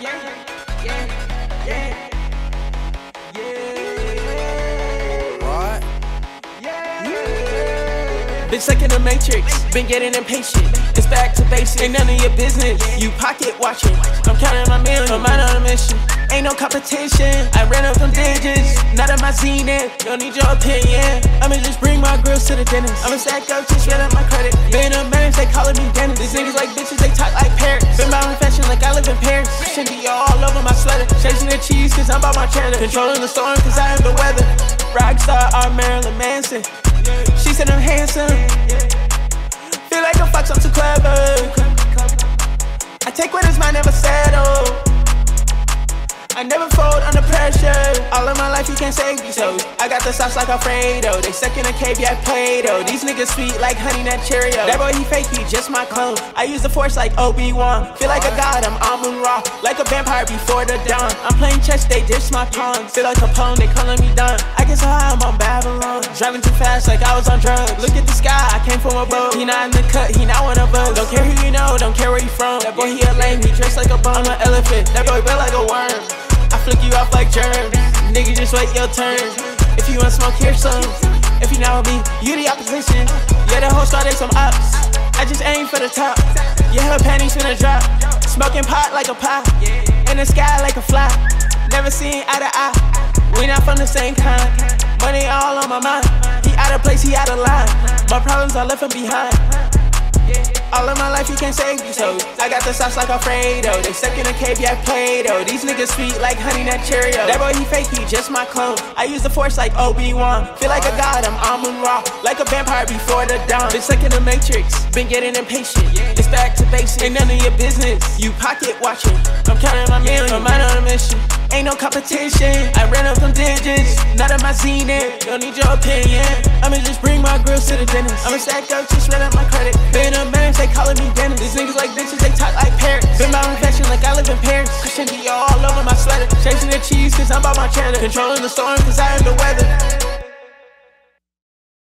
yeah, yeah, yeah. Bitch stuck in the matrix, been getting impatient. It's back to basics, ain't none of your business. You pocket watching, I'm counting my millions, I'm out on a mission. Ain't no competition, I ran up some digits. Not on my zenith, don't need your opinion. I'ma just bring my grills to the dentist. I'ma stack up, just get up my credit. Been a man, they calling me Dennis. These niggas like bitches, they talk like all over my sweater. Chasing the cheese, cause I'm by my cheddar. Controlling the storm, cause I am the weather. Rockstar, I'm Marilyn Manson. She said I'm handsome. Feel like a fox, I'm too clever. I take what is mine, never settle. I never fold under pressure. All of my life, you can't save me, so I got the sauce like Alfredo. They stuck in a cave, yeah, Plato. These niggas sweet like honey nut Cheerio. That boy, he fake, he just my clone. I use the force like Obi-Wan. Feel like a god, I'm Amun Ra. Like a vampire before the dawn. I'm playing chess, they dish my pawns. Feel like a Capone, they calling me done. I get so high, I'm on Babylon. Driving too fast like I was on drugs. Look at the sky, I came from a above. He not in the cut, he not one of us. Don't care who you know, don't care where you from. That boy, he a lame, he dressed like a bum. I'm an elephant. That boy built like a worm. I flick you off like germs. Nigga, just wait your turn. If you want smoke, here's some. If you not with me, you the opposition. Yeah, the whole started some ops. I just aim for the top. Yeah, her panties finna drop. Smoking pot like a pot. In the sky like a fly. Never seen eye to eye. We not from the same kind. Money all on my mind. He out of place, he out of line. My problems I left him behind. All of my life you can't save me, so I got the sauce like Alfredo. They stuck in a cave, yeah, Plato. These niggas sweet like honey nut Cheerio. That boy he fake, he just my clone. I use the force like Obi-Wan. Feel like a god, I'm Amun Ra. Like a vampire before the dawn. Been stuck in the matrix, been getting impatient. It's back to basics, ain't none of your business. You pocket watching, I'm counting my millions, I'm on a mission. Ain't no competition. I ran up them digits, not at my zenith. Don't need your opinion. I'ma just bring my grills to the dentist. I'ma stack up, just ran up my credit. Been a man, they calling me dentist. These niggas like bitches, they talk like parrots. Been buying fashion like I live in Paris. Christian Dior all over my sweater. Chasing the cheese, cause I'm about my cheddar. Controlling the storm, cause I am the weather.